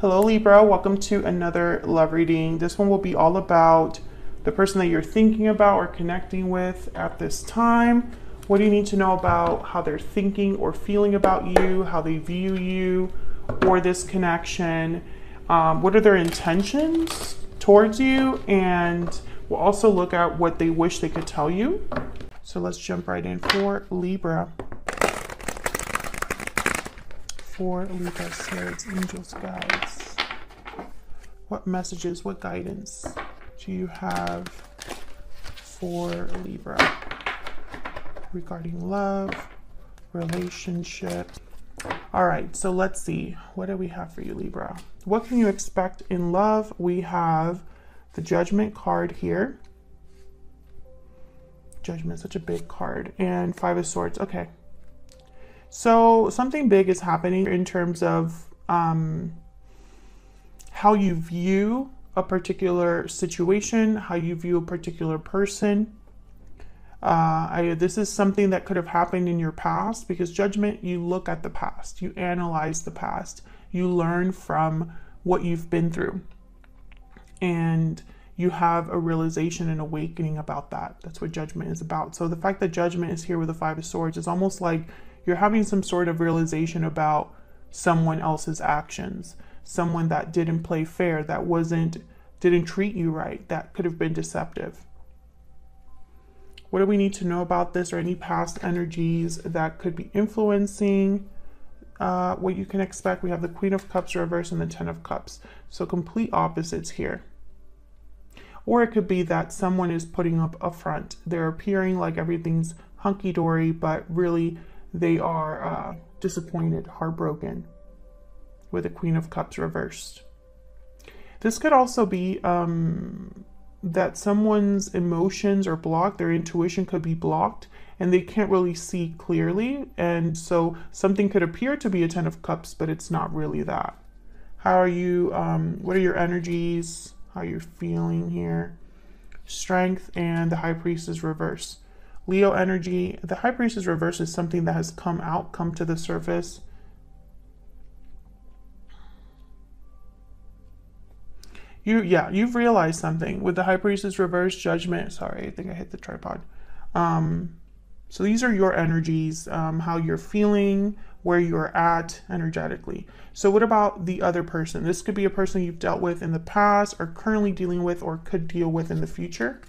Hello, Libra. Welcome to another love reading. This one will be all about the person that you're thinking about or connecting with at this time. What do you need to know about how they're thinking or feeling about you, how they view you or this connection? Um, what are their intentions towards you? And we'll also look at what they wish they could tell you. So let's jump right in for Libra for Libra spirits, angels, guides. What messages, what guidance do you have for Libra regarding love, relationship? All right, so let's see. What do we have for you, Libra? What can you expect in love? We have the Judgment card here. Judgment, such a big card. And Five of Swords. Okay, so something big is happening in terms of um, how you view a particular situation, how you view a particular person. Uh, I, this is something that could have happened in your past because judgment, you look at the past, you analyze the past, you learn from what you've been through. And you have a realization and awakening about that. That's what judgment is about. So the fact that judgment is here with the Five of Swords is almost like you're having some sort of realization about someone else's actions, someone that didn't play fair, that wasn't didn't treat you right, that could have been deceptive. What do we need to know about this or any past energies that could be influencing uh, what you can expect? We have the Queen of Cups reverse and the Ten of Cups. So complete opposites here. Or it could be that someone is putting up a front. They're appearing like everything's hunky-dory, but really they are uh, disappointed, heartbroken with the Queen of Cups reversed. This could also be um, that someone's emotions are blocked, their intuition could be blocked, and they can't really see clearly. And so something could appear to be a Ten of Cups, but it's not really that. How are you? Um, what are your energies? How you're feeling here? Strength and the High Priestess reverse. Leo energy, the High Priestess reverse is something that has come out, come to the surface. You, yeah, you've realized something with the High Priestess reverse judgment. Sorry, I think I hit the tripod. Um, so these are your energies, um, how you're feeling, where you're at energetically. So what about the other person? This could be a person you've dealt with in the past or currently dealing with or could deal with in the future.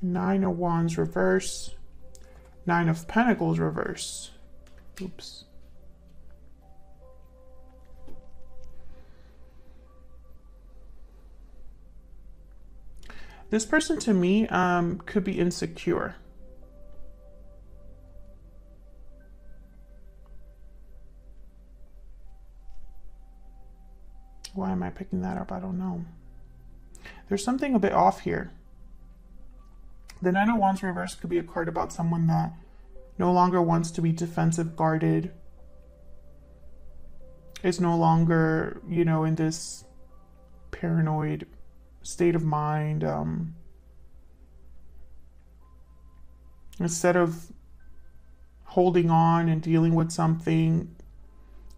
Nine of Wands reverse. Nine of Pentacles reverse. Oops. This person to me um, could be insecure. Why am I picking that up? I don't know. There's something a bit off here. The Nine of Wands reverse could be a card about someone that no longer wants to be defensive guarded, is no longer, you know, in this paranoid state of mind. Um, instead of holding on and dealing with something,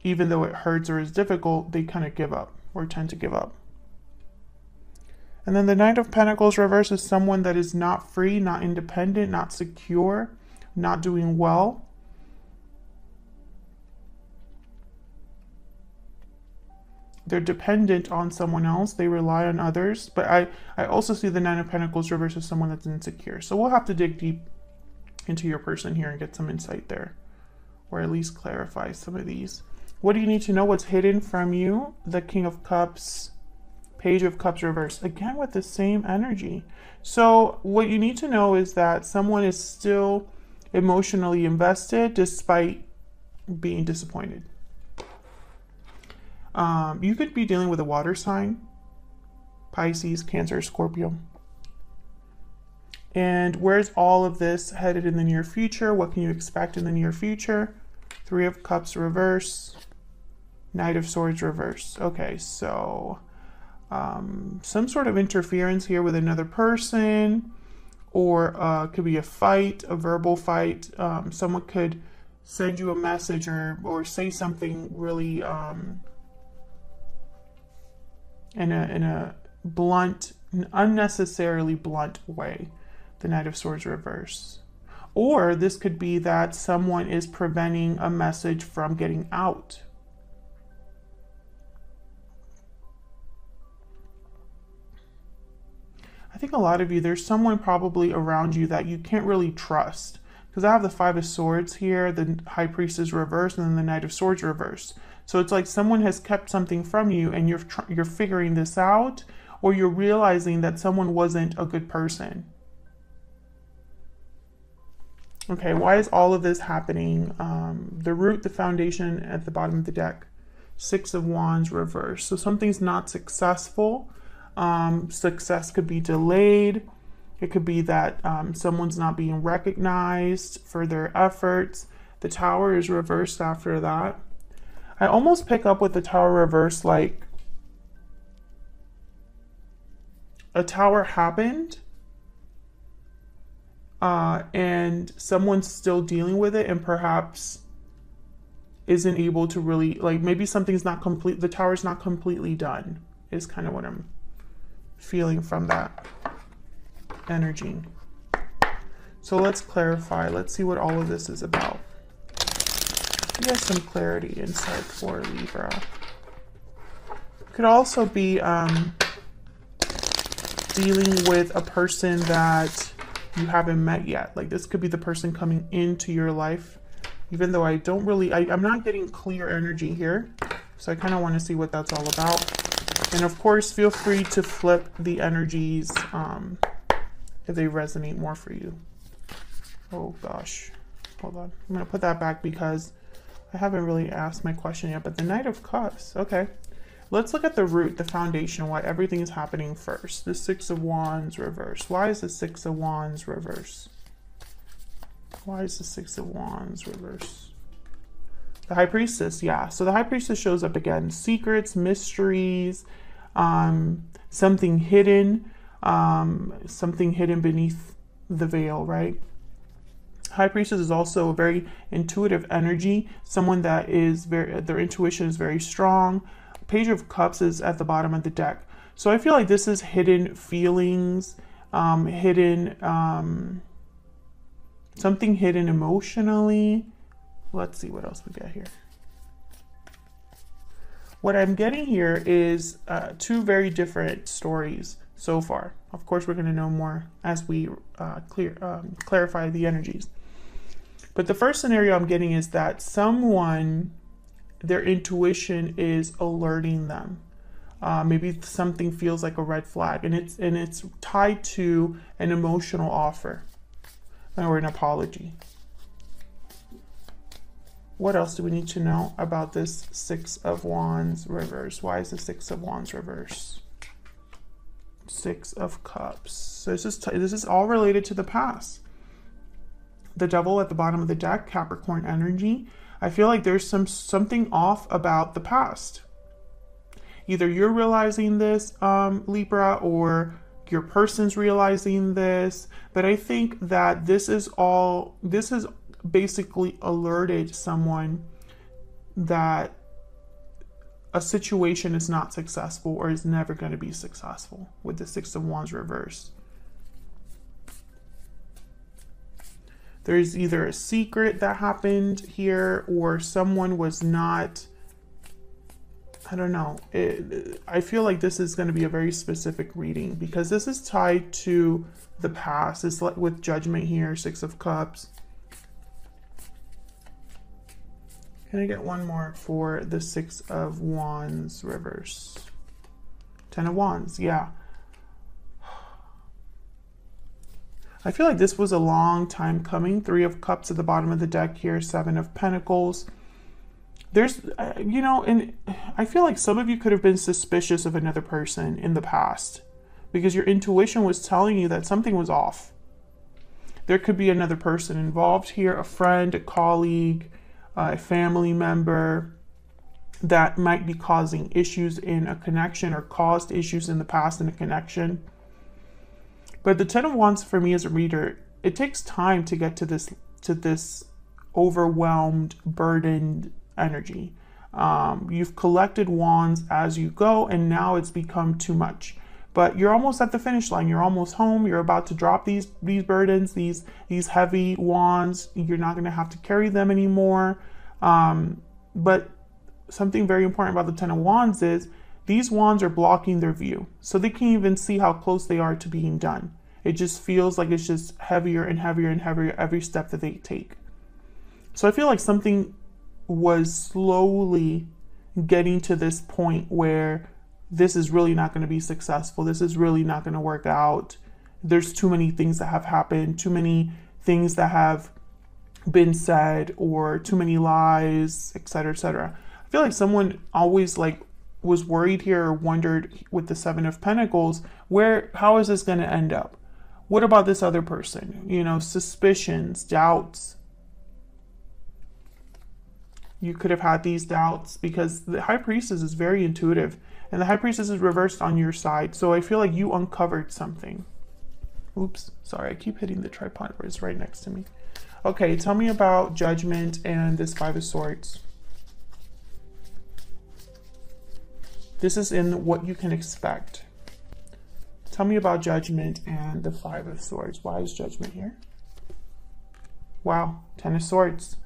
even though it hurts or is difficult, they kind of give up or tend to give up. And then the Knight of Pentacles reverse is someone that is not free, not independent, not secure, not doing well. They're dependent on someone else. They rely on others. But I, I also see the Nine of Pentacles reverse as someone that's insecure. So we'll have to dig deep into your person here and get some insight there. Or at least clarify some of these. What do you need to know? What's hidden from you? The King of Cups, Page of Cups reverse, again with the same energy. So what you need to know is that someone is still emotionally invested despite being disappointed. Um, you could be dealing with a water sign, Pisces, Cancer, Scorpio. And where's all of this headed in the near future? What can you expect in the near future? Three of Cups reverse, Knight of Swords reverse. Okay, so um, some sort of interference here with another person, or uh, could be a fight, a verbal fight. Um, someone could send you a message or, or say something really um, in a in a blunt, unnecessarily blunt way. The Knight of Swords reverse. Or this could be that someone is preventing a message from getting out. Think a lot of you, there's someone probably around you that you can't really trust. Because I have the Five of Swords here, the High Priestess reversed, and then the Knight of Swords reversed. So it's like someone has kept something from you and you're, you're figuring this out, or you're realizing that someone wasn't a good person. Okay, why is all of this happening? Um, the root, the foundation at the bottom of the deck. Six of Wands reversed. So something's not successful. Um, success could be delayed. It could be that um, someone's not being recognized for their efforts. The tower is reversed after that. I almost pick up with the tower reverse like a tower happened uh, and someone's still dealing with it and perhaps isn't able to really like maybe something's not complete the tower's not completely done is kind of what i'm feeling from that energy so let's clarify let's see what all of this is about have some clarity inside for libra could also be um, dealing with a person that you haven't met yet. Like this could be the person coming into your life, even though I don't really, I, I'm not getting clear energy here. So I kind of want to see what that's all about. And of course, feel free to flip the energies um, if they resonate more for you. Oh gosh, hold on. I'm going to put that back because I haven't really asked my question yet, but the Knight of Cups, okay. Let's look at the root, the foundation, why everything is happening first. The Six of Wands reverse. Why is the Six of Wands reverse? Why is the Six of Wands reverse? The High Priestess, yeah. So the High Priestess shows up again. Secrets, mysteries, um, something hidden, um, something hidden beneath the veil, right? High Priestess is also a very intuitive energy, someone that is very, their intuition is very strong, Page of Cups is at the bottom of the deck. So I feel like this is hidden feelings, um, hidden, um, something hidden emotionally. Let's see what else we got here. What I'm getting here is uh, two very different stories so far. Of course, we're going to know more as we uh, clear um, clarify the energies. But the first scenario I'm getting is that someone their intuition is alerting them. Uh, maybe something feels like a red flag, and it's and it's tied to an emotional offer or an apology. What else do we need to know about this Six of Wands reverse? Why is the Six of Wands reverse? Six of Cups. So this is this is all related to the past. The Devil at the bottom of the deck, Capricorn energy. I feel like there's some something off about the past. Either you're realizing this, um, Libra, or your person's realizing this. But I think that this is all, this has basically alerted someone that a situation is not successful or is never going to be successful with the Six of Wands reverse. there's either a secret that happened here or someone was not I don't know. It, I feel like this is going to be a very specific reading because this is tied to the past. It's like with judgment here, Six of Cups. Can I get one more for the Six of Wands reverse? Ten of Wands, yeah. I feel like this was a long time coming. Three of Cups at the bottom of the deck here, Seven of Pentacles. There's, uh, you know, and I feel like some of you could have been suspicious of another person in the past because your intuition was telling you that something was off. There could be another person involved here, a friend, a colleague, a family member that might be causing issues in a connection or caused issues in the past in a connection. But the Ten of Wands for me as a reader, it takes time to get to this to this overwhelmed, burdened energy. Um, you've collected wands as you go, and now it's become too much. But you're almost at the finish line. You're almost home. You're about to drop these these burdens, these these heavy wands. You're not going to have to carry them anymore. Um, but something very important about the Ten of Wands is these wands are blocking their view, so they can't even see how close they are to being done. It just feels like it's just heavier and heavier and heavier every step that they take. So I feel like something was slowly getting to this point where this is really not going to be successful. This is really not going to work out. There's too many things that have happened, too many things that have been said, or too many lies, etc., etc. I feel like someone always like was worried here or wondered with the seven of pentacles where how is this going to end up what about this other person you know suspicions doubts you could have had these doubts because the high priestess is very intuitive and the high priestess is reversed on your side. So i feel like you uncovered something. Oops sorry i keep hitting the tripod where it's right next to me. Okay tell me about judgment and this five of swords. This is in what you can expect. Tell me about judgment and the five of swords. Why is judgment here? Wow ten of swords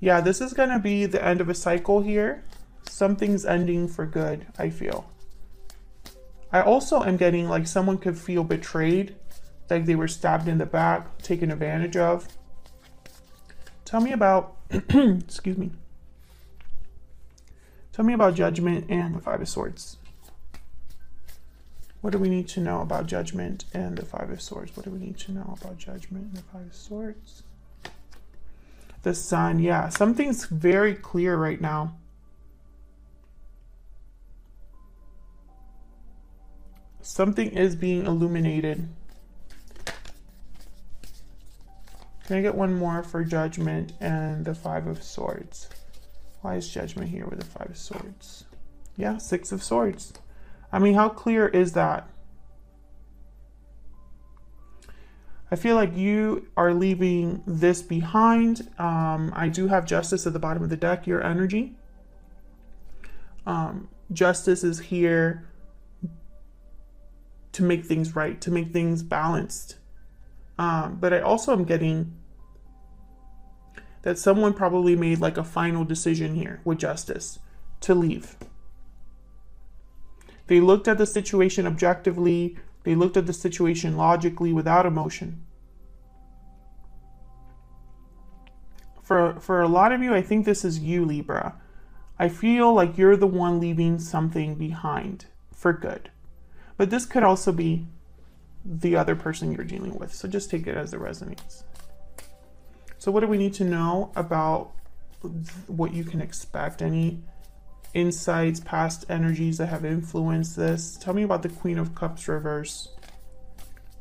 yeah, this is going to be the end of a cycle here. Something's ending for good, I feel. I also am getting like someone could feel betrayed, like they were stabbed in the back, taken advantage of. Tell me about, excuse me. Tell me about judgment and the Five of Swords. What do we need to know about judgment and the Five of Swords? What do we need to know about judgment and the Five of Swords? The sun. Yeah, something's very clear right now. Something is being illuminated. Can I get one more for Judgment and the Five of Swords? Why is Judgment here with the Five of Swords? Yeah, Six of Swords. I mean, how clear is that? I feel like you are leaving this behind. Um, I do have justice at the bottom of the deck, your energy. Um, justice is here to make things right, to make things balanced. Um, but I also am getting that someone probably made like a final decision here with justice to leave. They looked at the situation objectively, they looked at the situation logically without emotion. For, for a lot of you, I think this is you, Libra. I feel like you're the one leaving something behind for good. But this could also be the other person you're dealing with. So just take it as it resonates. So what do we need to know about what you can expect? Any insights, past energies that have influenced this. Tell me about the Queen of Cups reverse.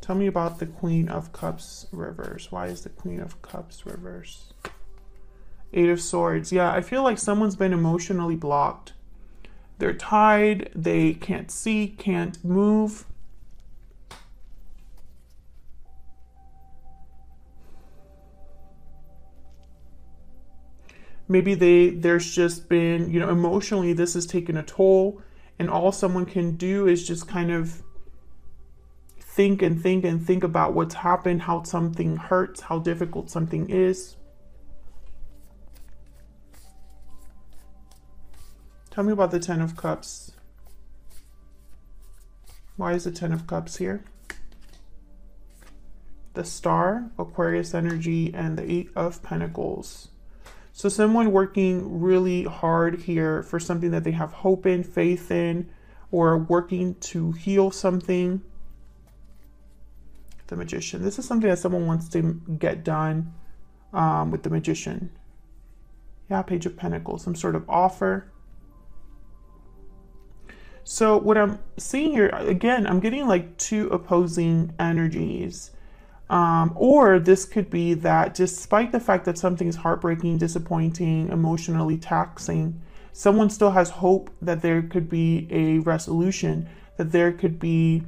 Tell me about the Queen of Cups reverse. Why is the Queen of Cups reverse? Eight of Swords. Yeah, I feel like someone's been emotionally blocked. They're tied, they can't see, can't move. Maybe they there's just been you know emotionally this has taken a toll and all someone can do is just kind of think and think and think about what's happened how something hurts how difficult something is. Tell me about the ten of cups. Why is the ten of cups here? The star aquarius energy and the eight of pentacles so someone working really hard here for something that they have hope in, faith in, or working to heal something. The magician. This is something that someone wants to get done um, with the magician. Yeah, page of pentacles, some sort of offer. So what I'm seeing here, again, I'm getting like two opposing energies. Um, or this could be that despite the fact that something is heartbreaking, disappointing, emotionally taxing, someone still has hope that there could be a resolution, that there could be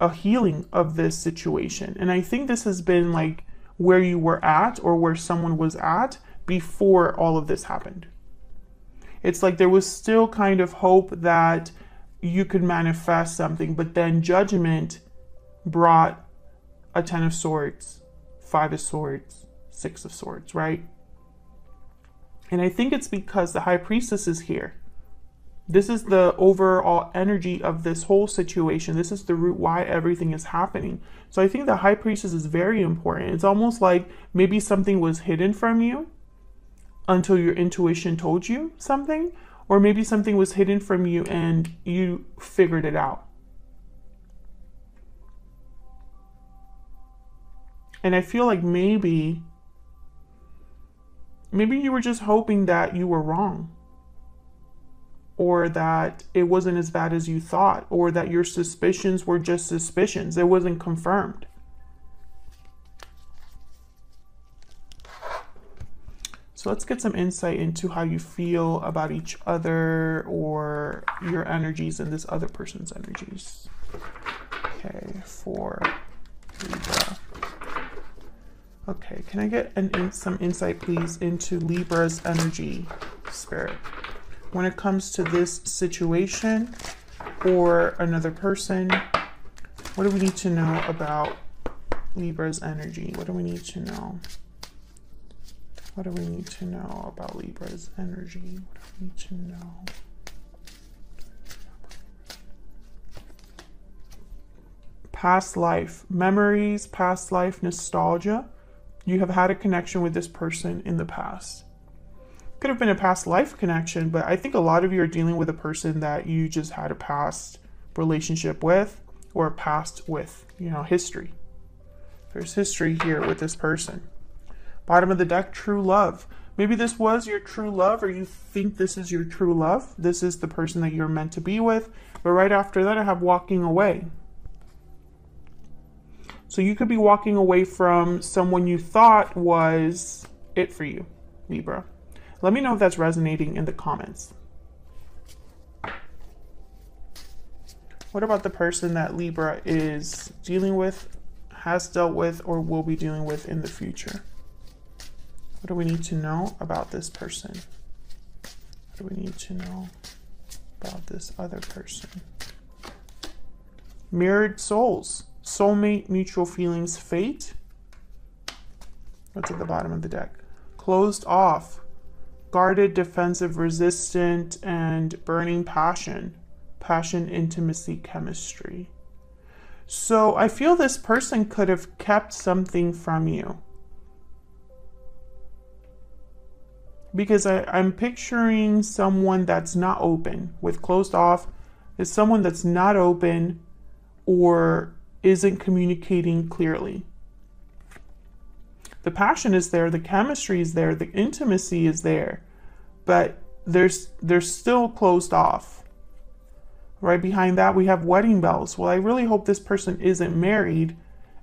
a healing of this situation. And I think this has been like where you were at or where someone was at before all of this happened. It's like there was still kind of hope that you could manifest something, but then judgment brought a Ten of Swords, Five of Swords, Six of Swords, right? And I think it's because the High Priestess is here. This is the overall energy of this whole situation. This is the root why everything is happening. So I think the High Priestess is very important. It's almost like maybe something was hidden from you until your intuition told you something, or maybe something was hidden from you and you figured it out. And I feel like maybe maybe you were just hoping that you were wrong or that it wasn't as bad as you thought, or that your suspicions were just suspicions. It wasn't confirmed. So let's get some insight into how you feel about each other or your energies and this other person's energies. Okay, for Libra. Okay, can I get an in, some insight, please, into Libra's energy, Spirit? when it comes to this situation or another person, what do we need to know about Libra's energy? What do we need to know? What do we need to know about Libra's energy? What do we need to know? Past life, memories, past life, nostalgia. You have had a connection with this person in the past could have been a past life connection, but I think a lot of you are dealing with a person that you just had a past relationship with or a past with, you know, history. There's history here with this person. Bottom of the deck, true love. Maybe this was your true love, or you think this is your true love. This is the person that you're meant to be with. But right after that, I have walking away. So you could be walking away from someone you thought was it for you, Libra. Let me know if that's resonating in the comments. What about the person that Libra is dealing with, has dealt with, or will be dealing with in the future? What do we need to know about this person? What do we need to know about this other person? Mirrored souls, soulmate, mutual feelings, fate. What's at the bottom of the deck? Closed off, guarded, defensive, resistant, and burning passion. Passion, intimacy, chemistry. So I feel this person could have kept something from you. Because I, I'm picturing someone that's not open with closed off, is someone that's not open or isn't communicating clearly. The passion is there, the chemistry is there, the intimacy is there but there's they're still closed off. Right behind that we have wedding bells. Well, I really hope this person isn't married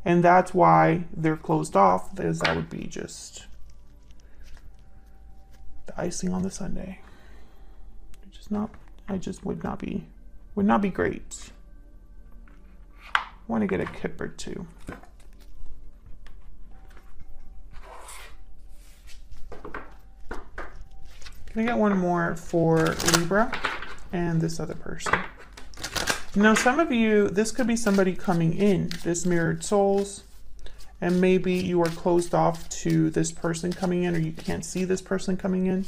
and that's why they're closed off, because that would be just the icing on the sundae. Just not I just would not be would not be great. Want to get a kipper too. Can I get one more for Libra and this other person? Now, some of you, this could be somebody coming in, this mirrored souls, and maybe you are closed off to this person coming in or you can't see this person coming in.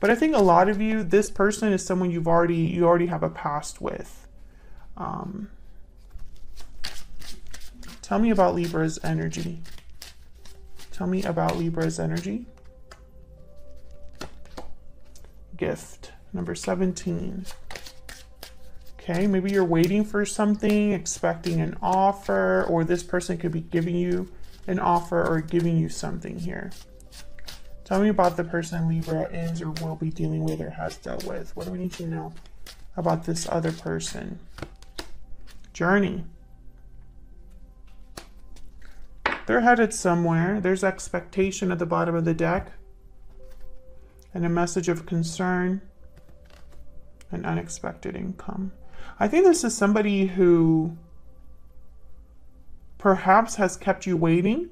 But I think a lot of you, this person is someone you've already, you already have a past with. Um, tell me about Libra's energy. Tell me about Libra's energy gift. Number 17. Okay, maybe you're waiting for something, expecting an offer, or this person could be giving you an offer or giving you something here. Tell me about the person Libra is or will be dealing with or has dealt with. What do we need to know about this other person? Journey. They're headed somewhere. There's expectation at the bottom of the deck and a message of concern and unexpected income. I think this is somebody who perhaps has kept you waiting,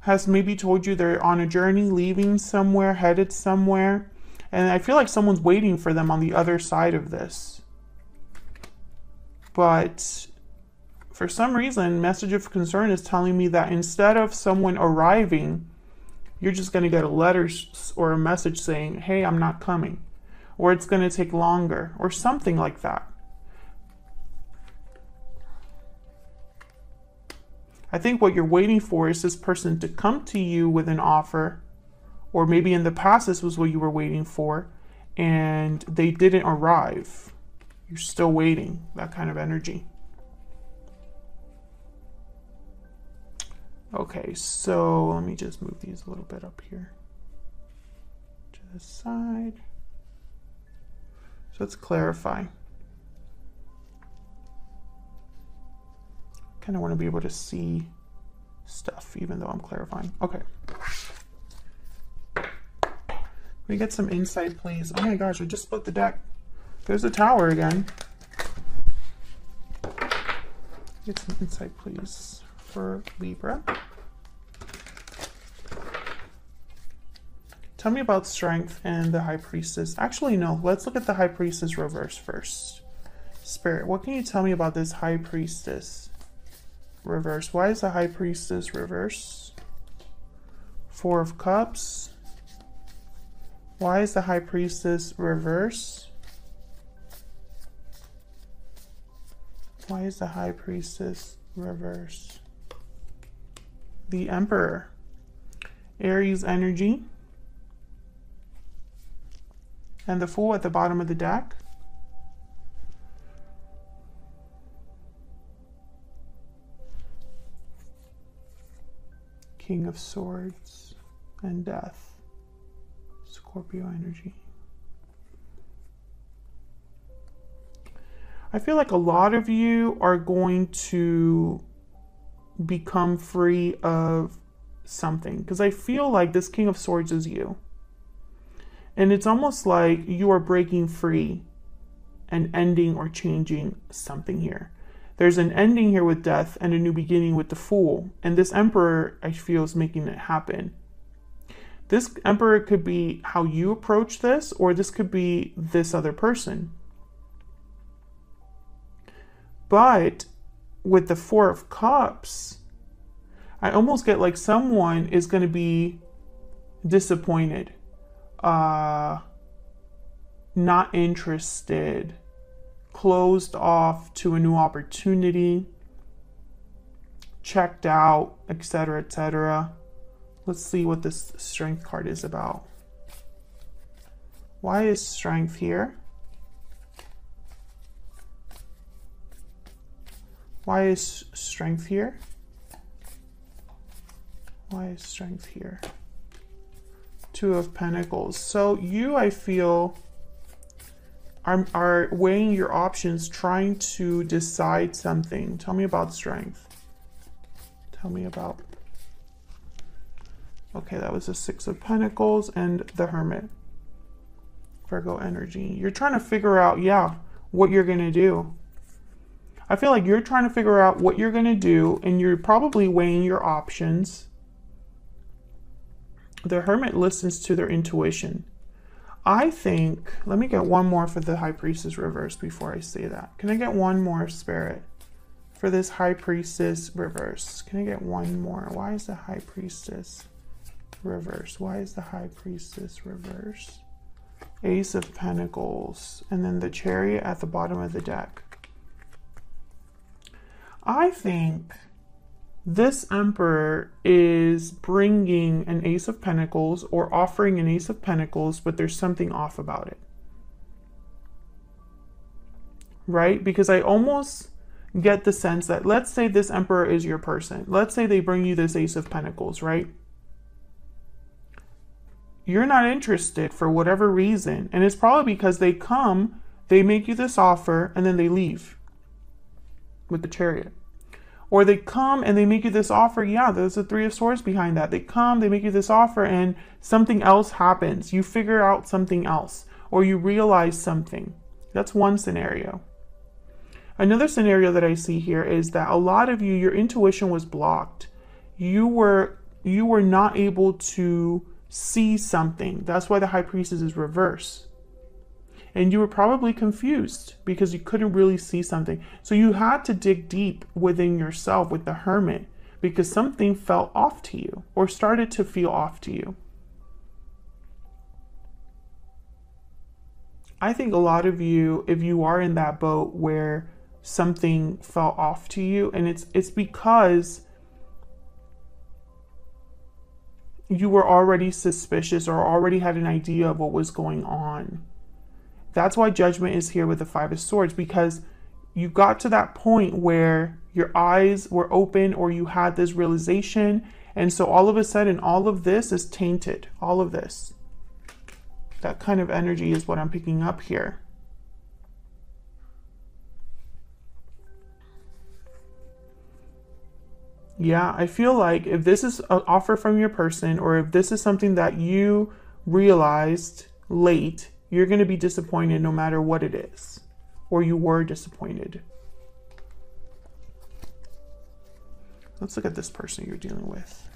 has maybe told you they're on a journey, leaving somewhere, headed somewhere, And I feel like someone's waiting for them on the other side of this. But for some reason, message of concern is telling me that instead of someone arriving, you're just going to get a letter or a message saying, hey, I'm not coming. Or it's going to take longer, or something like that. I think what you're waiting for is this person to come to you with an offer, or maybe in the past this was what you were waiting for, and they didn't arrive. You're still waiting, that kind of energy. Okay, so let me just move these a little bit up here to the side. So let's clarify. I kind of want to be able to see stuff even though I'm clarifying. Okay. We get some insight, please. Oh my gosh, I just split the deck. There's a tower again. Get some insight, please, for Libra. Tell me about strength and the High Priestess. Actually, no. Let's look at the High Priestess reverse first. Spirit, what can you tell me about this High Priestess? reverse. Why is the High Priestess reverse? Four of Cups. Why is the High Priestess reverse? Why is the High Priestess reverse? The Emperor. Aries energy. And the Fool at the bottom of the deck. King of Swords and Death. Scorpio energy. I feel like a lot of you are going to become free of something because I feel like this King of Swords is you. And it's almost like you are breaking free and ending or changing something here. There's an ending here with death and a new beginning with the fool. And this emperor, I feel, is making it happen. This emperor could be how you approach this, or this could be this other person. But with the Four of Cups, I almost get like someone is going to be disappointed, uh, not interested closed off to a new opportunity, checked out, etc., etc. Let's see what this strength card is about. Why is strength here? Why is strength here? Why is strength here? Two of Pentacles. So you, I feel, are, are weighing your options, trying to decide something. Tell me about strength. Tell me about. Okay, that was the Six of Pentacles and the Hermit. Virgo energy. You're trying to figure out, yeah, what you're going to do. I feel like you're trying to figure out what you're going to do and you're probably weighing your options. The Hermit listens to their intuition. I think, let me get one more for the High Priestess reverse before I say that. Can I get one more spirit for this High Priestess reverse? Can I get one more? Why is the High Priestess reverse? Why is the High Priestess reverse? Ace of Pentacles, and then the Chariot at the bottom of the deck. I think this emperor is bringing an ace of pentacles or offering an ace of pentacles, but there's something off about it. Right? Because I almost get the sense that let's say this emperor is your person. Let's say they bring you this ace of pentacles, right? You're not interested for whatever reason. And it's probably because they come, they make you this offer, and then they leave with the chariot. Or they come and they make you this offer. Yeah, there's a three of swords behind that. They come, they make you this offer, and something else happens. You figure out something else, or you realize something. That's one scenario. Another scenario that I see here is that a lot of you, your intuition was blocked. You were you were not able to see something. That's why the high priestess is reverse. And you were probably confused because you couldn't really see something. So you had to dig deep within yourself with the hermit because something felt off to you or started to feel off to you. I think a lot of you, if you are in that boat where something fell off to you, and it's it's because you were already suspicious or already had an idea of what was going on. That's why judgment is here with the Five of Swords because you got to that point where your eyes were open or you had this realization. And so all of a sudden, all of this is tainted. All of this. That kind of energy is what I'm picking up here. Yeah, I feel like if this is an offer from your person or if this is something that you realized late, you're going to be disappointed no matter what it is, or you were disappointed. Let's look at this person you're dealing with.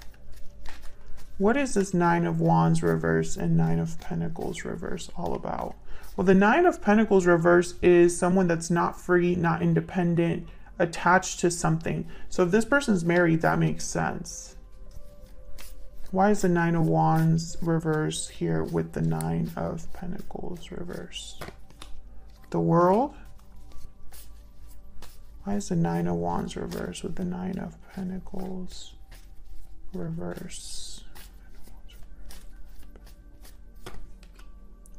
What is this Nine of Wands reverse and Nine of Pentacles reverse all about? Well, the Nine of Pentacles reverse is someone that's not free, not independent, attached to something. So if this person's married, that makes sense. Why is the Nine of Wands reverse here with the Nine of Pentacles reverse? The World? Why is the Nine of Wands reverse with the Nine of Pentacles reverse?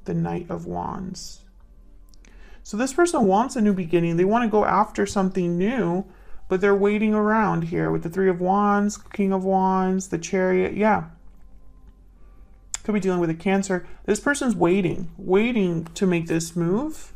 The Knight of Wands. So this person wants a new beginning. They want to go after something new, but they're waiting around here with the Three of Wands, King of Wands, the Chariot. Yeah. Could be dealing with a Cancer. This person's waiting, waiting to make this move